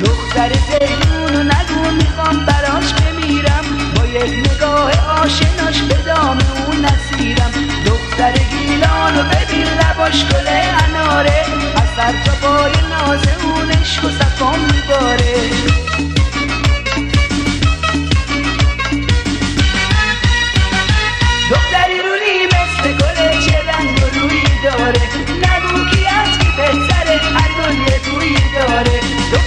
دختر زیدون نگو می‌خوام براش بمیرم. با یک نگاه آشناش به دام او نسیرم دختر گیلان و ببین لباش گل اناره. از سر تا پای نازه اونش و سفام میباره.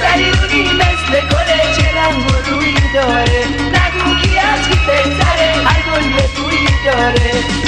سریونی مثل گل چلنگ روی داره نگو کی از کی بهتره هر گل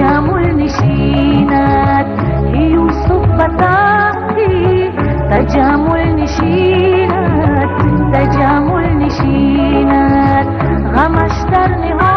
أيام نشینات يوسف بطاقي تجامل نشينات تجامل نشينات غمشتر نهار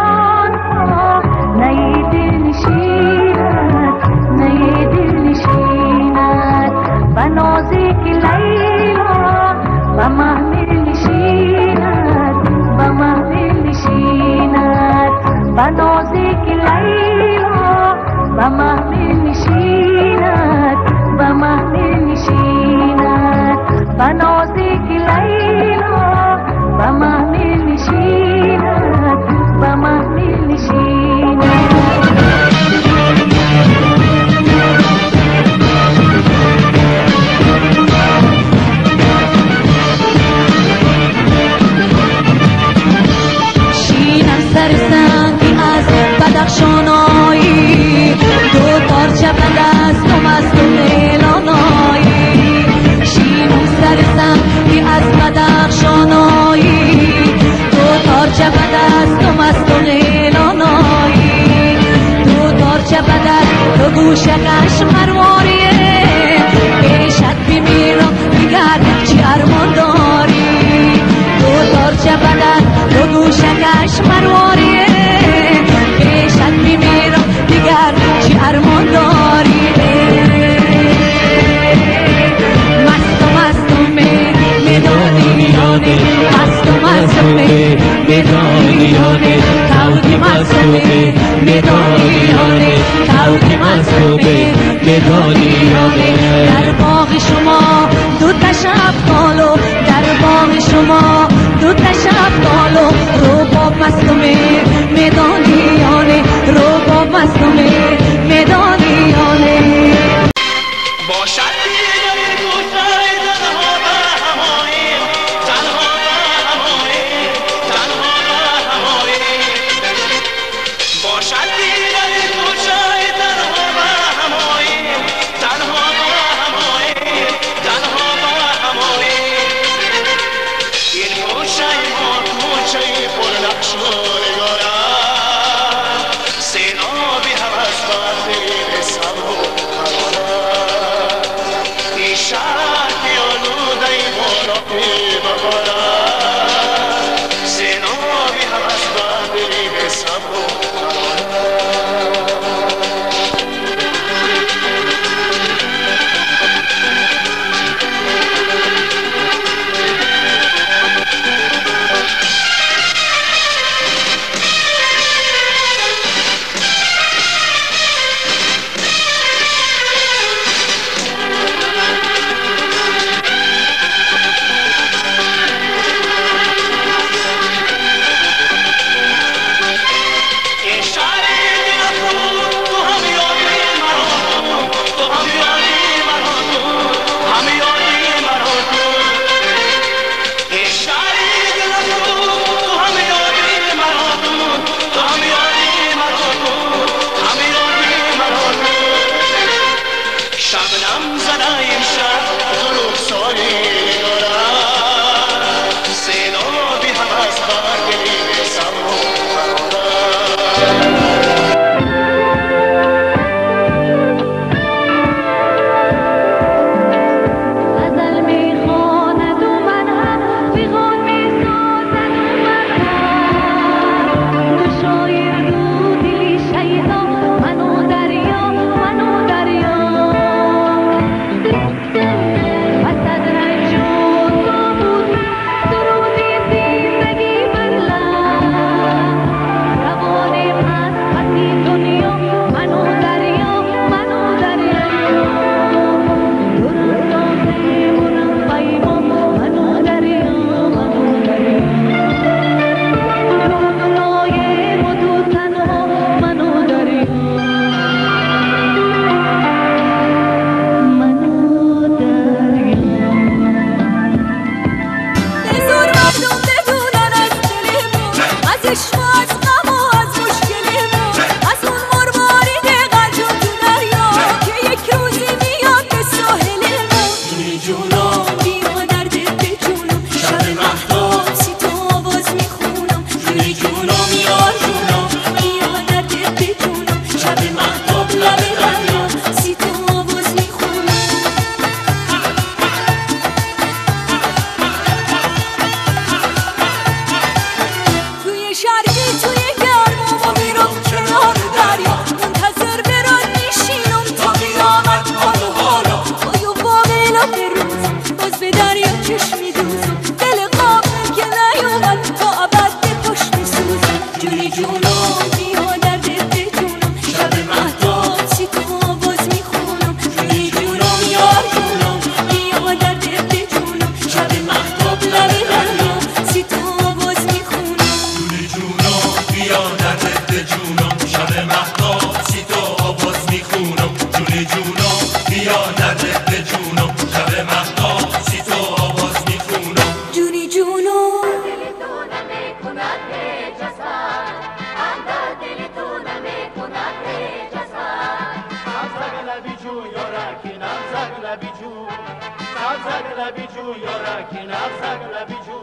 Sabzak labicu yoraki nabzak labicu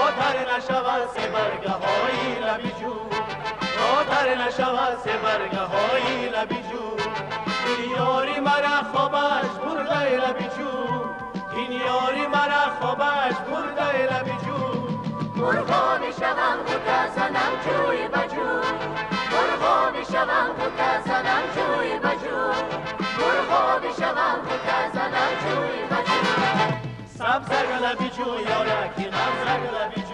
Otar nashavan se bargahoyi labicu Otar nashavan se bargahoyi labicu این یاری مرا خوابش برده لبیجو این یاری مرا خوابش برده لبیجو مرغا می‌شوم غوطه زنم جوی بجو مرغا می‌شوم غوطه زنم جوی بجو مرغا می‌شوم بجو سبزگ لبیجو یارکی نبزگ لبیجو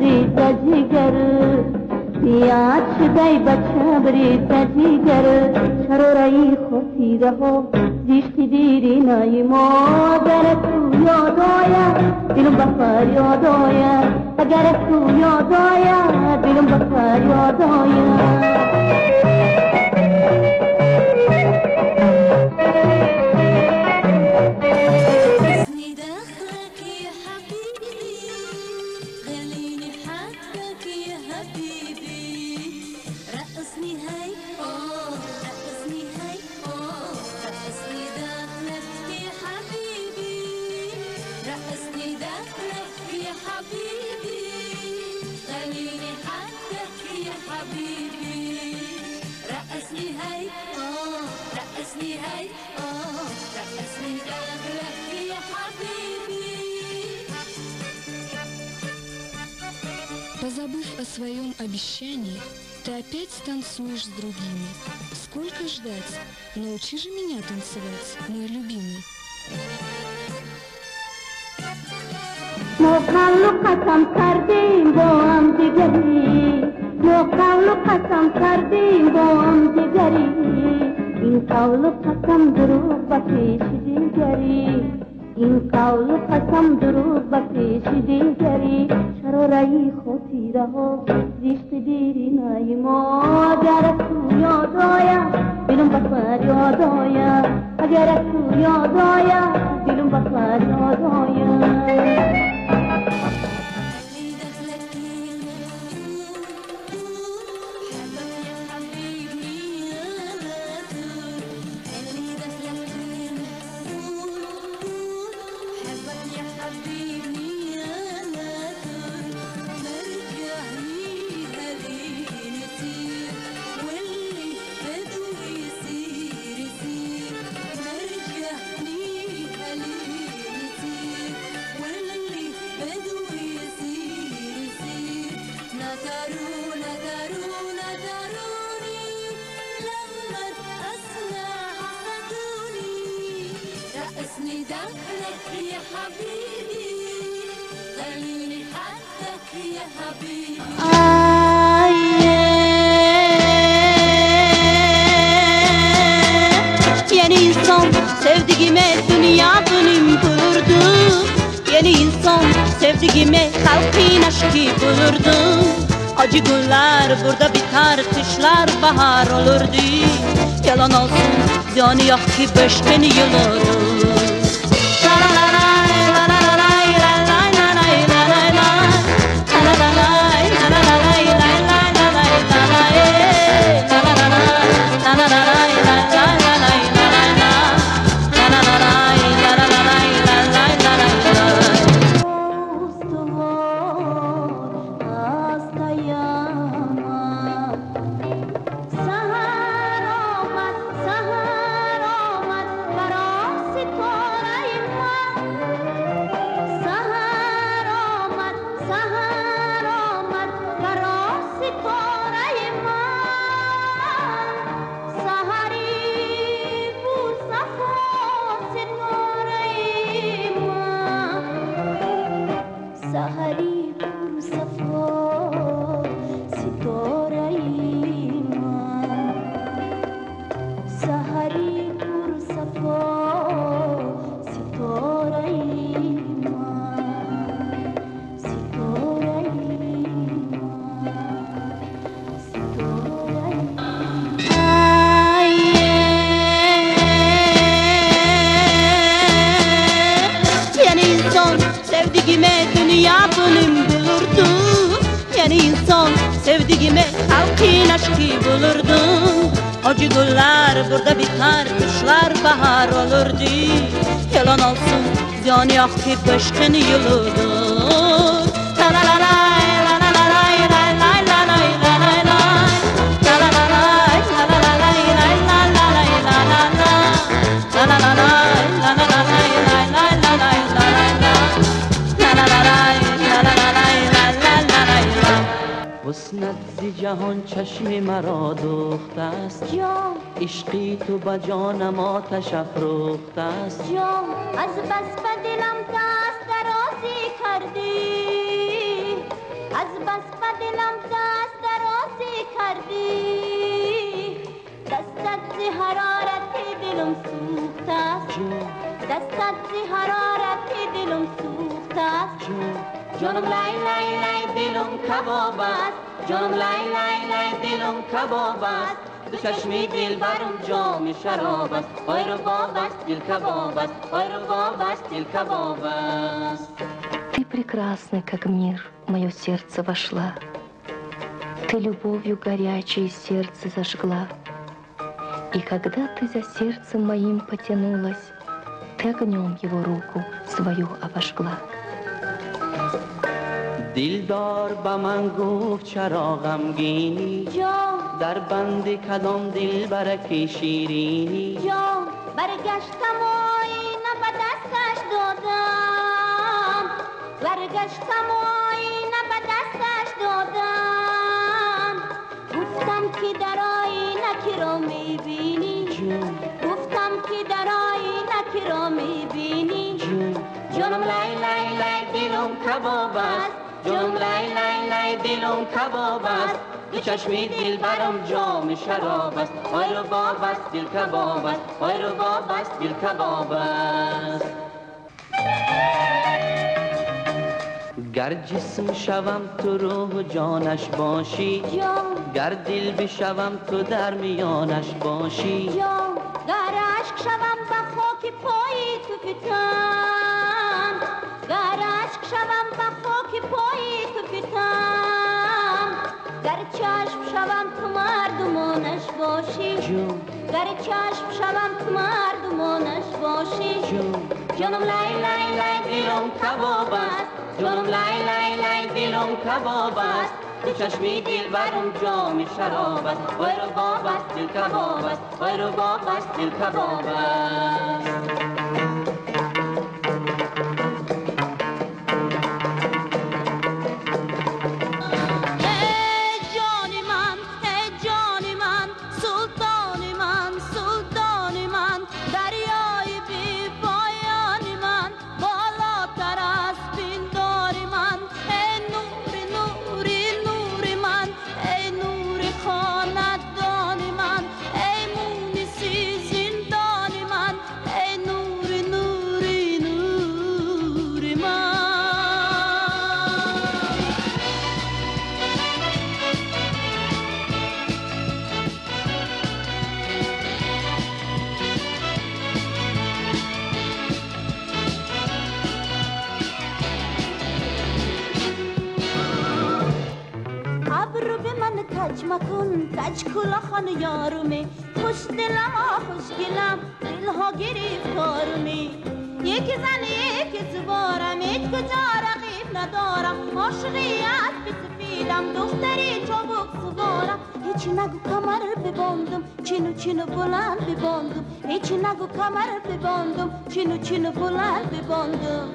جگر بیاد شدی بچه برید جگر چرا رایی خوصی رهو زیشتی دیری نای مادر تو یاد آید دلم بخار یاد آید اگر تو یاد آید دلم بخار یاد آید Позабыв о своем обещании, ты опять танцуешь с другими. Сколько ждать? Научи же меня танцевать, мой любимый. ما قول قسم کردیم با هم دیگری ما قول قسم کردیم با هم دیگری این قول قسم دروغ به پیش دیگری این قول قسم دروغ به پیش دیگری چرا رایی خودی رها زیشت دیری نای مادر تو یاد آید دلم بخار یاد آید اگر تو یاد آید دلم بخار یاد آید رقصني دخلك يا حبيبي خليني حدك يا حبيبي Yeni insan sevdiğime dünya dönüm bulurdu Yeni insan sevdiğime halkın aşkı bulurdu Acı günler burada biter kışlar bahar olurdu Yalan olsun ziyanı yok ki beş bin yıl olur sevdiğime halkın aşkı bulurdum. Acı burada biter kışlar bahar olurdu. Yalan olsun ziyan yok ki başkın yılıdır La la la la حسنت زی جهان چشم مرا دوخته است. جان. عشقی تو به جانم آتش افروخته است. جان. از بس به دلم دست درازی کردی. از بس به دلم دست درازی کردی. دستت زی حرارت دلم سوخته است. دستت زی حرارت دلم سوخته است. جان. جانم لای لای لای دلم کباب است. جانم لای لای لای دلم کباب است دو چشمی دل برم جام شراب است وای رو باب است دل کباب است وای رو باب است دل کباب است Ты прекрасна, как мир, в мое сердце вошла. Ты любовью горячей сердце зажгла. И когда ты за сердцем моим потянулась, ты огнем его руку свою обожгла. دلدار به من گفت چرا غمگینی؟ جان. در بند کدام دل برکی شیرینی. جان. برگشتم و آینه به دستش دادم. برگشتم و آینه به دستش دادم. گفتم که در آینه که را می‌بینی؟ گفتم که در آینه که را می‌بینی؟ جانم لای لای لای دلم کباب است. جانم لای لای لای دلم کباب است. دو چشمی دل برم جام شراب است. وای رو باب است دل کباب است. وای رو باب است دل کباب است. گر جسم شوم تو روح و جانش باشی. جان. گر دل بشوم تو در میانش باشی. جان. گر عشق شوم به خاک پای تو فتم چشم شوم تو مردمانش باشی. جون. گر چشم شوم تو مردمانش باشی. جون. جانم لای لای لای دلم کباب است. جانم لای لای لای دلم کباب است. تو چشمی دل برم جام شراب است. وای رو باب است دل کباب است. وای رو باب است دل کباب است. کج مکن کج کلاخان یارمه خوش دلم خوش گلم دلها گرفتارمه. یک زن یک زبارم هیچ کجا رقیب ندارم. عاشقی از به سفیدم دختری چابک سوارم. هیچ نگو کمر ببندم چینو چینو بلند ببندم هیچ نگو کمر ببندم چینو چینو بلند ببندم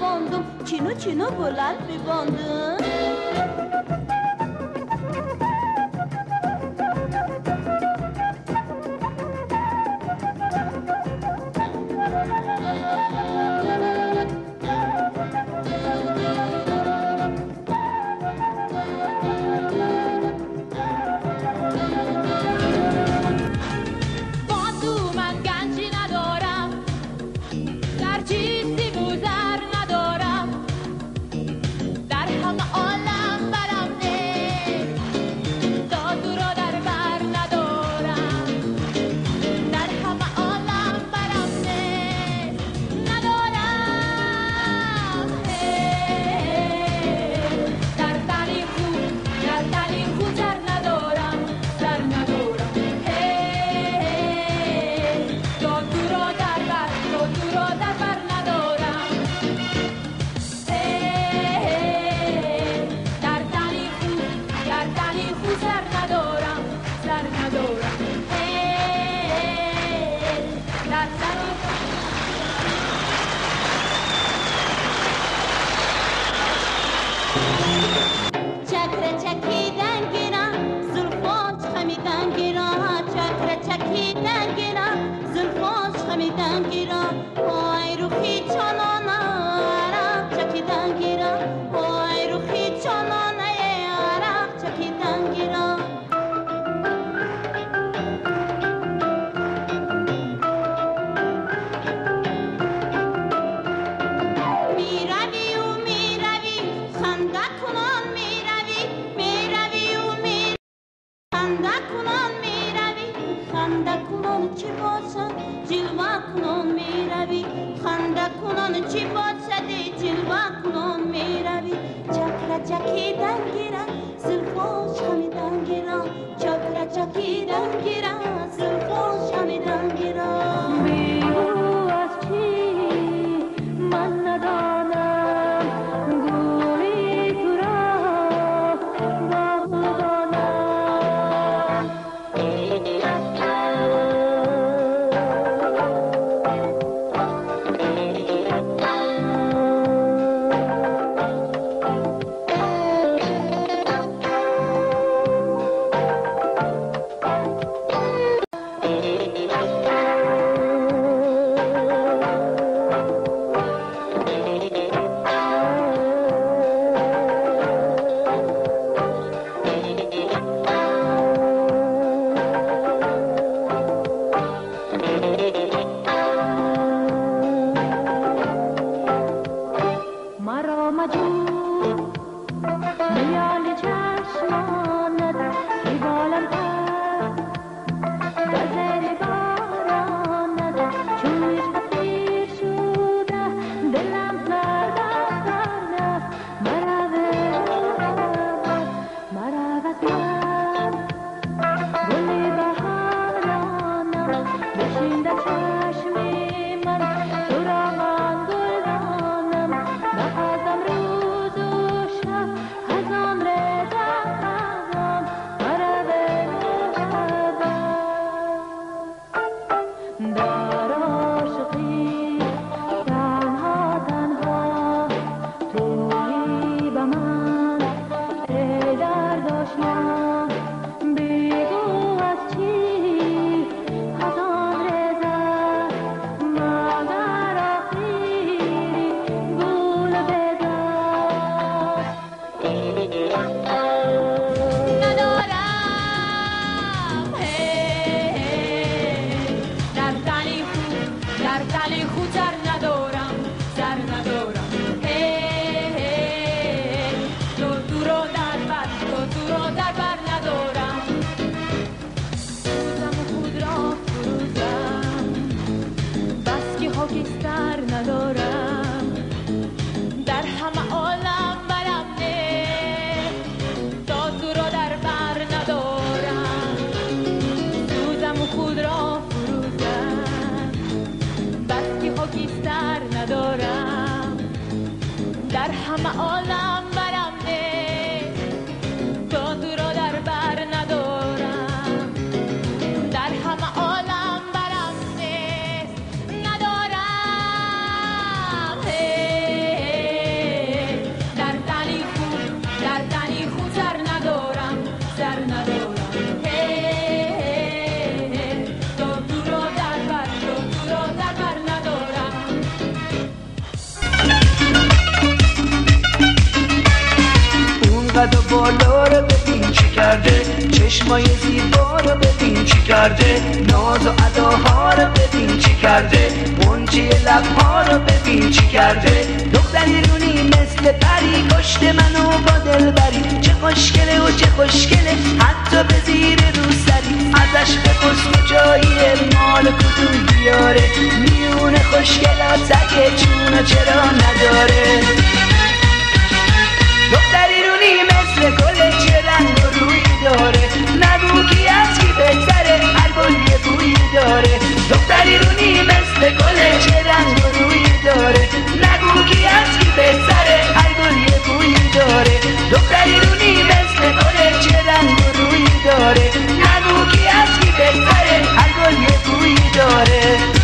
کمر ببندم چینو چینو بلند ببندم خاکی سر ندارم. در همه عالم کرده چشمای زیبا رو ببین چی کرده ناز و اداها رو ببین چی کرده منچه لبها رو ببین چی کرده. دختری رونی مثل پری کشت منو با دل بری چه خوشگله و چه خوشگله حتی به زیر روسری. ازش بپرس کجایی مال کدوم بیاره. میونه خوشگلات اگه چونو چرا نداره. دختر داره. نگو کی از کی بهتره هر گل یه بویی داره. دختری رونی مثل گل چه رنگ و رویی داره. نگو کی از کی بهتره هر گل یه بویی داره. دختری رونی مثل گل چه رنگ و رویی داره. نگو کی از کی بهتره هر گل یه بویی داره.